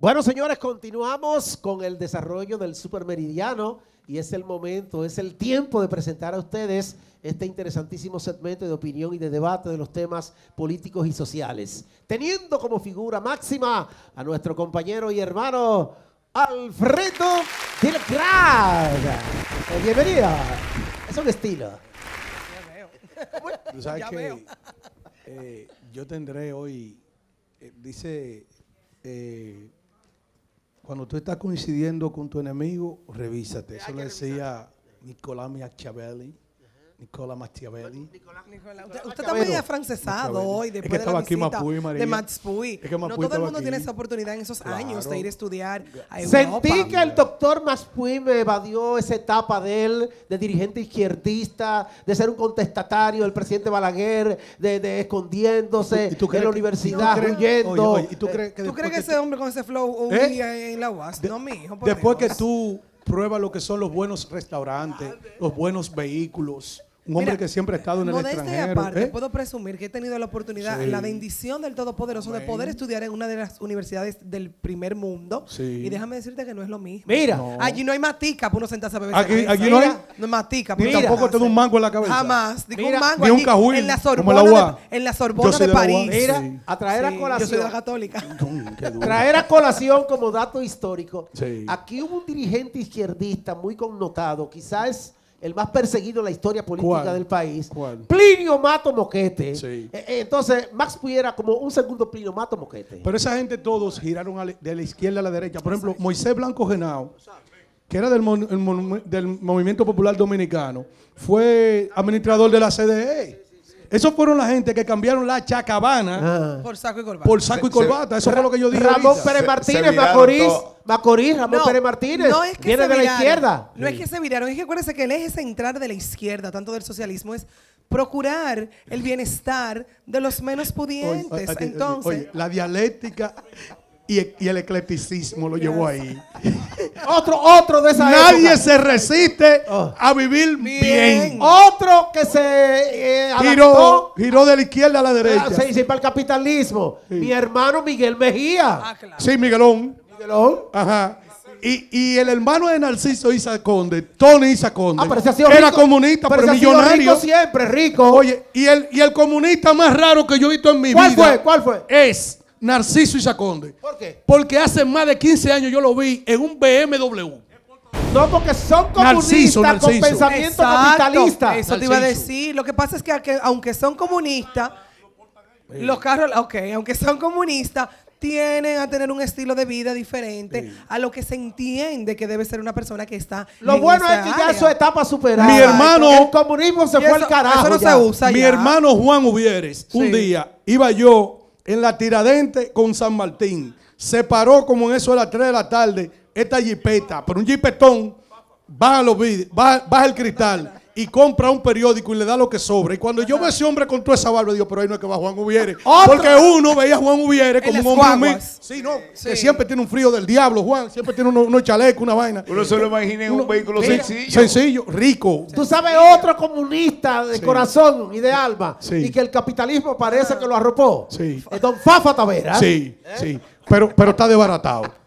Bueno, señores, continuamos con el desarrollo del Supermeridiano y es el momento, es el tiempo de presentar a ustedes este interesantísimo segmento de opinión y de debate de los temas políticos y sociales, teniendo como figura máxima a nuestro compañero y hermano Alfredo Dilgrad. Eh, bienvenido. Es un estilo. Tú sabes que eh, yo tendré hoy, eh, dice, eh, cuando tú estás coincidiendo con tu enemigo, revísate. Eso lo decía Nicolás Machiavelli. Nicolás Machiavelli. Nicolás, usted, usted está muy afrancesado hoy Es que después de la estaba aquí visita Mapuy, María. de. Es que no todo el mundo aquí. tiene esa oportunidad en esos Claro. años de ir a estudiar a Sentí que el doctor Maspuy me evadió esa etapa de él, de dirigente izquierdista, de ser un contestatario del presidente Balaguer, de, de escondiéndose ¿Y tú en la que- universidad, huyendo. Oye, oye, ¿y tú crees que ¿Tú después crees que que ese hombre con ese flow ¿Eh? huía en la UAS? No, mi hijo. Después que tú pruebas lo que son los buenos restaurantes, los buenos vehículos, un hombre Mira, que siempre ha estado en el modestia extranjero. aparte, ¿eh? puedo presumir que he tenido la oportunidad, Sí. la bendición del Todopoderoso de poder estudiar en una de las universidades del primer mundo. Sí. Y déjame decirte que no es lo mismo. Mira, No. Allí no hay matica para uno sentarse a beber Aquí- cerveza. aquí no hay- No hay matica. Ni tampoco te da un mango en la cabeza. Jamás. Digo, Mira, un mango ni un allí cahuil, en la como Sorbona, la UA. de, en la Sorbona de. París. mira, Sí. a traer Sí, a colación. Yo soy de la católica. Traer a colación como dato histórico. Sí. Aquí hubo un dirigente izquierdista muy connotado, quizás el más perseguido en la historia política ¿Cuál? del país. ¿Cuál? Plinio Mato Moquete. Sí. Eh, eh, entonces, Max Puy era como un segundo Plinio Mato Moquete. Pero esa gente todos giraron a la- de la izquierda a la derecha. Por ejemplo, Moisés Blanco Genao, que era del, mon- Movimiento Popular Dominicano, fue administrador de la CDE. Esos fueron la gente que cambiaron la chacabana Ah. Por saco y corbata. por saco y corbata. Eso fue lo que yo dije. Ramón ahorita. Pérez Se- Martínez, se Macorís, todo. Macorís, Ramón Pérez Martínez, no es que viene se de la izquierda. No es que se viraron, es que acuérdense que el eje central de la izquierda, tanto del socialismo, es procurar el bienestar de los menos pudientes. oye, oye, Entonces, oye, la dialéctica y, el eclecticismo lo llevó ahí. Otro, otro de esa Nadie época. se resiste Oh. a vivir Bien. bien. Otro que se eh, Giró, giró de la izquierda a la derecha. a- se dice para el capitalismo. Mi hermano Miguel Mejía. ah, claro. Sí, Miguelón. Miguelón. Ajá. Y, y el hermano de Narciso Isa Conde, Tony Isa Conde, Ah, pero ese ha sido era rico. comunista, pero, ese ha sido millonario. rico siempre, rico. Oye, y el, y el comunista más raro que yo he visto en mi ¿Cuál vida fue? ¿Cuál fue? es Narciso Isa Conde. ¿Por qué? Porque hace más de 15 años yo lo vi en un BMW. No, porque son comunistas Narciso, con Narciso. pensamiento Exacto, capitalista. Eso te iba a decir. Lo que pasa es que aunque- aunque son comunistas, los carros, ok, aunque son comunistas, tienen a tener un estilo de vida diferente a lo que se entiende que debe ser una persona que está. Lo en bueno esa es que ya área. eso es etapa superada. Mi hermano- El comunismo se fue al carajo. Eso no ya. se usa Mi ya. hermano Juan Uvieres, un Sí. día iba yo en la Tiradente con San Martín. Se paró como en eso de las 3 de la tarde, esta jipeta, pero un jipetón, baja los vid- baja, baja el cristal y compra un periódico y le da lo que sobra. Y cuando yo veo a ese hombre con toda esa barba, digo, pero ahí no es que va Juan. Otro. Porque uno veía a Juan Uvieres como un hombre. Sí, no, Sí. que siempre tiene un frío del diablo, Juan. Siempre tiene unos, unos chalecos, una vaina. Uno se lo imagina en un vehículo sencillo. Sencillo, rico. Tú sabes otro comunista de corazón y de alma Sí. y que el capitalismo parece que lo arropó. Sí. Es don Fafa Tavera. Sí, sí. Pero, pero está desbaratado.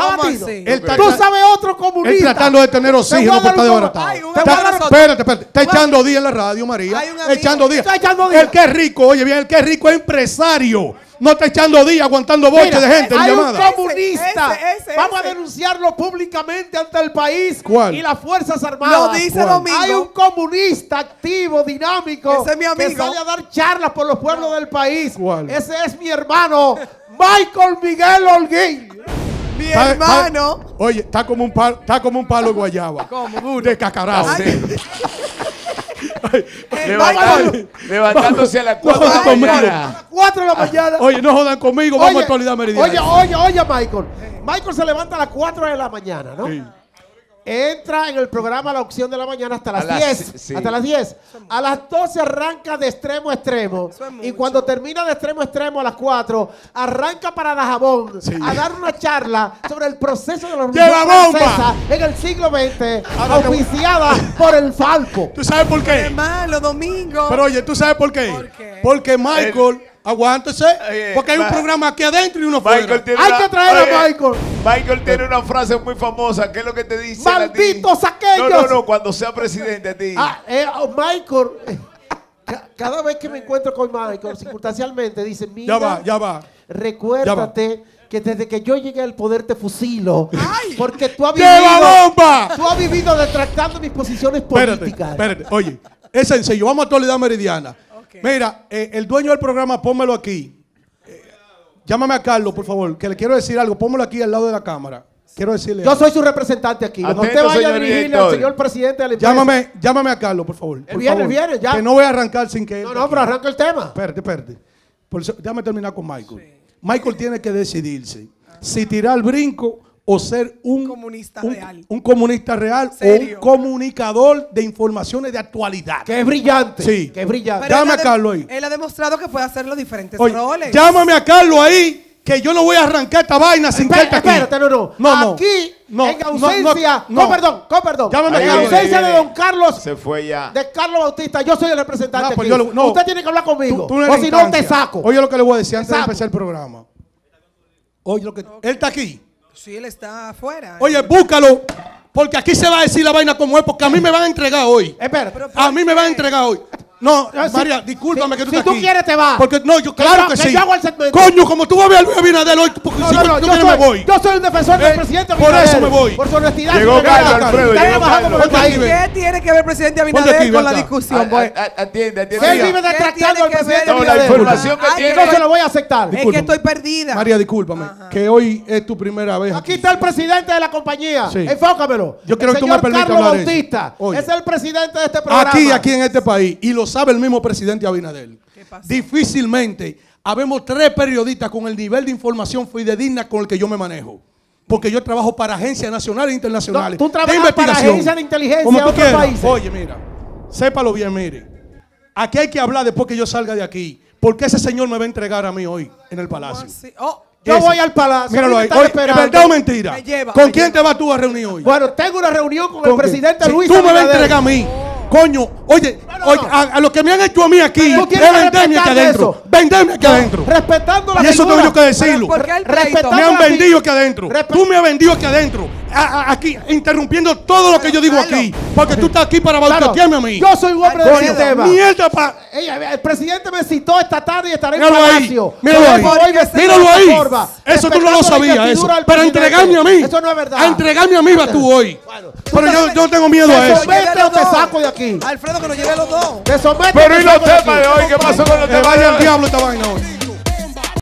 Está ¿Cómo batido. Tú sabes otro comunista. Él tratando de tener Te oxígeno, pero está desbaratado. Ay, un Está- espérate, espérate. Está echando días en la radio, María. Hay un amigo- echando días. Está echando días. El que es rico, oye bien, el que es rico es empresario. No está echando días aguantando boche Mira, de gente en hay un llamada. comunista. Ese, ese, Vamos ese. a denunciarlo públicamente ante el país ¿Cuál? y las Fuerzas Armadas. Lo dice ¿Cuál? Domingo. Hay un comunista activo, dinámico, Ese es mi que amigo. sale a dar charlas por los pueblos del país. ¿Cuál? Ese es mi hermano, Michael Miguel Holguín. Mi Está- está- hermano. oye, está como un palo, está como un palo de guayaba. ¿Cómo? Duro. De cacarao. Levantando- levantándose a las 4 de la mañana. 4 de la mañana. Oye, no jodan conmigo, vamos a actualidad meridiana. Oye, oye, oye, Michael. Michael se levanta a las 4 de la mañana, ¿no? Sí. Entra en el programa La Opción de la Mañana hasta las A las 10. si- sí. Hasta las 10. A las 12 arranca de extremo a extremo. Y cuando termina de extremo a extremo a las 4, arranca para Dajabón Sí. a dar una charla sobre el proceso de la ¡De la Revolución bomba! Francesa en el siglo XX, auspiciada por el Falco. ¿Tú sabes por qué? Hermano, domingo. Pero oye, ¿tú sabes por qué? ¿Por qué? Porque Michael Aguántese. Oye, Porque hay un Ma- programa aquí adentro y uno Michael fuera. tiene Hay que traer a Michael. Michael tiene una frase muy famosa. ¿Qué es lo que te dice? ¡Malditos aquellos! No, no, no. Cuando sea presidente a ti. Ah, eh, oh, Michael. ca- Cada vez que me encuentro con Michael, circunstancialmente, dice, mira, Ya va, ya va. recuérdate que desde que yo llegué al poder te fusilo. Porque tú has ¡Lleva vivido, bomba! tú has vivido detractando mis posiciones políticas. espérate. Oye, es sencillo. Vamos a actualidad meridiana. Ok. Mira, eh, el dueño del programa, pónmelo aquí. Llámame a Carlos, por favor, que le quiero decir algo. Pónmelo aquí al lado de la cámara. Quiero decirle Yo algo. soy su representante aquí. Atento, usted vaya a señor dirigirle al señor presidente de la empresa. Llámame, llámame a Carlos, por favor. por viene, favor. viene, ya. Que no voy a arrancar sin que él No, no, pero arranca el tema. Espérate, espérate. Por eso- déjame terminar con Michael. Michael tiene que decidirse si tirar el brinco o ser un Comunista un- real. un comunista real o un comunicador de informaciones de actualidad. Que es brillante. Sí. Que es brillante. Pero a Carlos ahí. Él ha demostrado que puede hacer los diferentes Oye, roles. llámame a Carlos ahí, que yo no voy a arrancar esta vaina sin que él Espérate, esté aquí. espérate, no, no. No, no. Aquí, No, en ausencia, no, no. con perdón, con perdón. Llámame en ausencia de don Carlos, Se fue ya. de Carlos Bautista, yo soy el representante No, pues aquí. yo lo- no. Usted tiene que hablar conmigo. Tú- tú no o si no, te saco. Oye lo que le voy a decir antes de empezar el programa. Oye lo que... Él está aquí. Sí, él está afuera. Oye, búscalo. Porque aquí se va a decir la vaina como es, porque a mí me van a entregar hoy. Espera. A mí me van a entregar hoy. No, No, si- María, discúlpame si- que tú si estás tú aquí. quieres, te vas. Porque no, yo claro que, que sí. yo hago el segmento. Coño, como tú vas a ver a Luis Abinader hoy, porque No, si no, tú no, yo me voy. yo soy un defensor del Eh, presidente por Abinader, eso me voy. Por su honestidad. Llegó. Carlos, Alfredo, Carlos. ¿Qué tiene que ver el presidente Abinader aquí, con la discusión? A- pues? a- a- Atiende, Él atiende. vive ¿Qué detractando al presidente? No, la Abinader. información que tiene. No se lo voy a aceptar. Es que estoy perdida. María, discúlpame, que hoy es tu primera vez Aquí está el presidente de la compañía. Sí. Enfócamelo. Yo quiero que tú me permitas Carlos hablar eso. Bautista. Es el presidente de este programa. Aquí, aquí en este país, y lo sabe el mismo presidente Abinader. Difícilmente habemos tres periodistas con el nivel de información fidedigna con el que yo me manejo. Porque yo trabajo para agencias nacionales e internacionales. No, tú trabajas de para agencias de inteligencia Como de tú otros quieras. países. Oye, mira, sépalo bien, mire. Aquí hay que hablar después que yo salga de aquí. Porque ese señor me va a entregar a mí hoy en el ¿Cómo palacio. Oh, Yo Ese. voy al palacio. Míralo ahí. Oye, ¿Es esperando. verdad o mentira? Me lleva, ¿Con me quién lleva. te vas tú a reunir hoy? Bueno, tengo una reunión con, el ¿Con presidente? Luis Sí, Tú me vas a Abinader. entregar a mí. Coño, oye, oye, no. A, a lo que me han hecho a mí aquí, es venderme aquí adentro. Venderme aquí adentro. Respetando la Y eso tengo yo que decirlo. Me han vendido aquí adentro. Respe- Tú me has vendido aquí adentro. A- a- aquí, interrumpiendo todo lo que yo digo Carlos. aquí. Porque tú estás aquí para Claro, boicotearme a mí. Yo soy un hombre Ay, de sistema. Mierda, pa. Ella- el presidente me citó esta tarde y estaré en Míralo ahí, palacio. míralo ahí. Míralo de esta ahí. Eso tú no lo sabías, eso. Para entregarme a mí. Eso no es verdad. A entregarme a mí vas tú hoy. Bueno, Pero yo, yo no tengo miedo a eso. o los te saco de aquí. Alfredo, que nos lleve los dos. Te someto o Pero te y los temas de hoy, ¿qué pasó con los Que temas de vaya hoy? diablo esta vaina hoy.